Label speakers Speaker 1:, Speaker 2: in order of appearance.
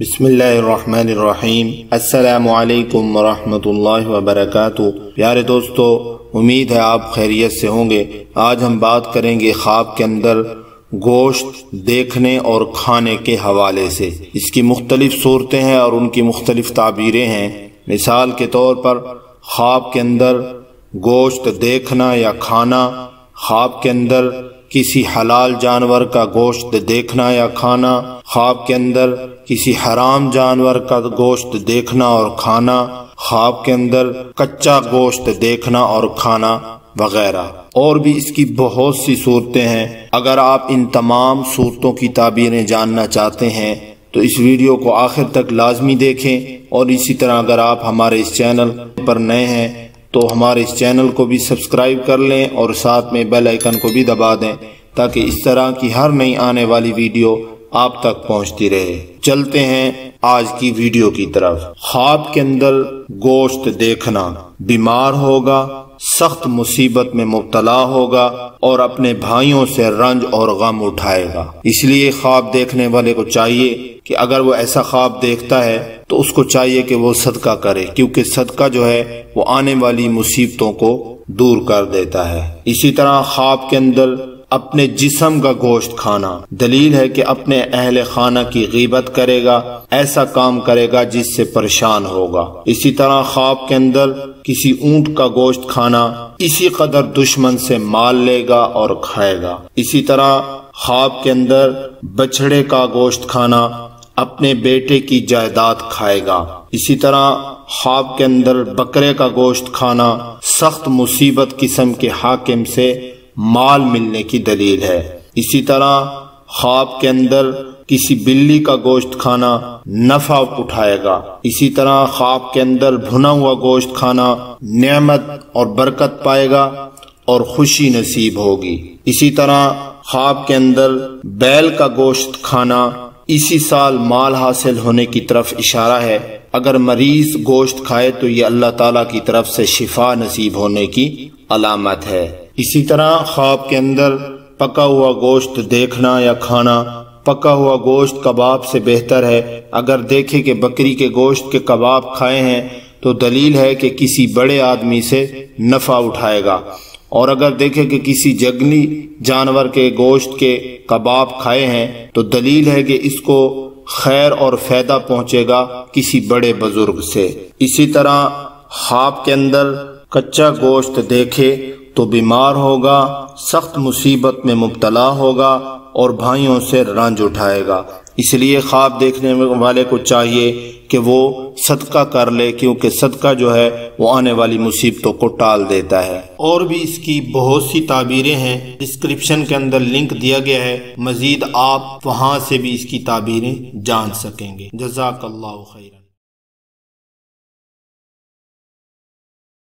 Speaker 1: بسم اللہ الرحمن الرحیم۔ السلام علیکم ورحمۃ اللہ وبرکاتہ۔ پیارے دوستو، امید ہے آپ خیریت سے ہوں گے۔ آج ہم بات کریں گے خواب کے اندر گوشت دیکھنے اور کھانے کے حوالے سے۔ اس کی مختلف صورتیں ہیں اور ان کی مختلف تعبیریں ہیں۔ مثال کے طور پر، خواب کے اندر گوشت دیکھنا یا کھانا، خواب کے اندر کسی حلال جانور کا گوشت دیکھنا یا کھانا، خواب کے اندر کسی حرام جانور کا گوشت دیکھنا اور کھانا، خواب کے اندر کچا گوشت دیکھنا اور کھانا وغیرہ۔ اور بھی اس کی بہت سی صورتیں ہیں۔ اگر آپ ان تمام صورتوں کی تعبیریں جاننا چاہتے ہیں، تو اس ویڈیو کو آخر تک لازمی دیکھیں۔ اور اسی طرح اگر آپ ہمارے اس چینل پر نئے ہیں، تو ہمارے اس چینل کو بھی سبسکرائب کر لیں اور ساتھ میں بیل آئیکن کو بھی دبا دیں تاکہ اس طرح کی ہر نئی آنے والی ویڈیو آپ تک پہنچتی رہے۔ چلتے ہیں آج کی ویڈیو کی طرف۔ خواب کے اندر گوشت دیکھنا بیمار ہوگا، سخت مصیبت میں مبتلا ہوگا اور اپنے بھائیوں سے رنج اور غم اٹھائے گا۔ اس لیے خواب دیکھنے والے کو چاہیے کہ اگر وہ ایسا خواب دیکھتا ہے تو اس کو چاہیے کہ وہ صدقہ کرے، کیونکہ صدقہ جو ہے وہ آنے والی مصیبتوں کو دور کر دیتا ہے۔ اسی طرح خواب کے اندر اپنے جسم کا گوشت کھانا۔ دلیل ہے کہ اپنے اہل خانہ کی غیبت کرے گا، ایسا کام کرے گا جس سے پریشان ہوگا۔ اسی طرح خواب کے اندر کسی اونٹ کا گوشت کھانا اسی قدر دشمن سے مال لے گا اور کھائے گا۔ اسی طرح خواب کے اندر بچڑے کا گوشت کھانا اپنے بیٹے کی جائیداد کھائے گا۔ اسی طرح خواب کے اندر بکرے کا گوشت کھانا سخت مصیبت قسم کے حاکم سے مال ملنے کی دلیل ہے۔ اسی طرح خواب کے اندر کسی بلی کا گوشت کھانا نفع اٹھائے گا۔ اسی طرح خواب کے اندر بھنا ہوا گوشت کھانا نعمت اور برکت پائے گا اور خوشی نصیب ہوگی۔ اسی طرح خواب کے اندر بیل کا گوشت کھانا اسی سال مال حاصل ہونے کی طرف اشارہ ہے۔ اگر مریض گوشت کھائے تو یہ اللہ تعالیٰ کی طرف سے شفا نصیب ہونے کی علامت ہے۔ اسی طرح خواب کے اندر پکا ہوا گوشت دیکھنا یا کھانا، پکا ہوا گوشت کباب سے بہتر ہے۔ اگر دیکھے کہ بکری کے گوشت کے کباب کھائے ہیں، تو دلیل ہے کہ کسی بڑے آدمی سے نفع اٹھائے گا۔ اور اگر دیکھے کہ کسی جگلی جانور کے گوشت کے کباب کھائے ہیں، تو دلیل ہے کہ اس کو خیر اور فائدہ پہنچے گا کسی بڑے بزرگ سے۔ اسی طرح خواب کے اندر کچا گوشت دیکھے تو بیمار ہوگا، سخت مصیبت میں مبتلا ہوگا اور بھائیوں سے رنج اٹھائے گا۔ اس لیے خواب دیکھنے والے کو چاہیے کہ وہ صدقہ کر لے، کیونکہ صدقہ جو ہے وہ آنے والی مصیبتوں کو ٹال دیتا ہے۔ اور بھی اس کی بہت سی تعبیریں ہیں۔ ڈسکرپشن کے اندر لنک دیا گیا ہے۔ مزید آپ وہاں سے بھی اس کی تعبیریں جان سکیں گے۔ جزاک اللہ خیر